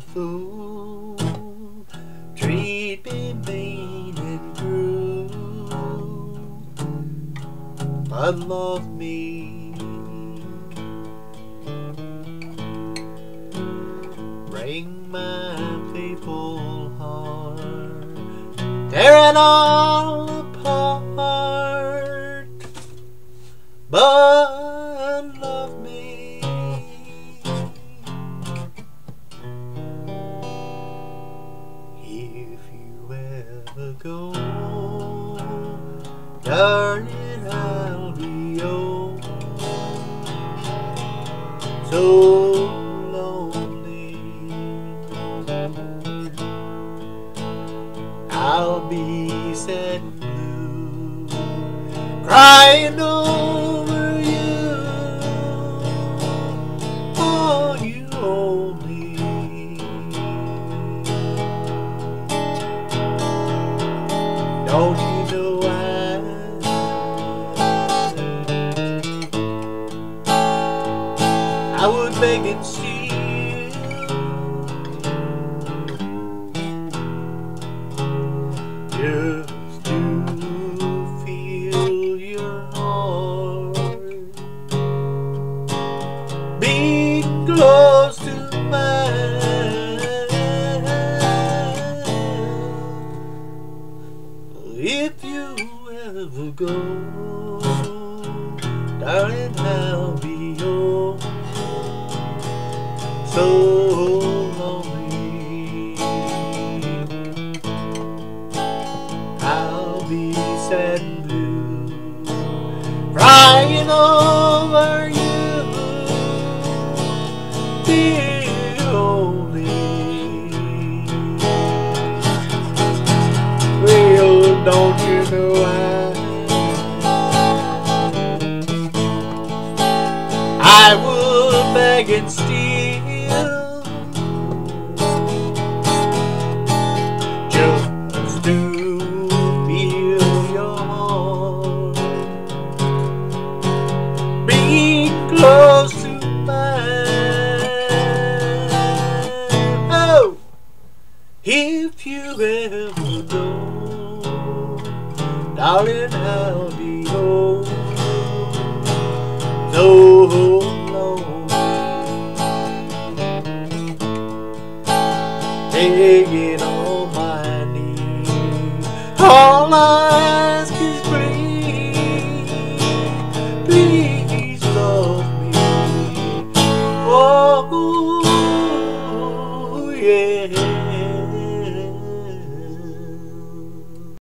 fool. Treat me mean and cruel, but love me. Bring my faithful heart, tear it all apart, but darling, I'll be yours. So lonely, I'll be sad and blue, crying over you. Oh, you only. Don't you and steal just to feel your heart beat close to mine. If you ever go, darling, So lonely, I'll be sad and blue, crying over you. Only Well, don't you know I I would beg and You darling, I'll be home. So long, begging on my knees. All I ask is please, please love me. Oh, yeah.